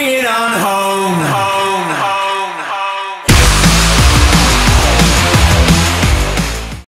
bring it on home.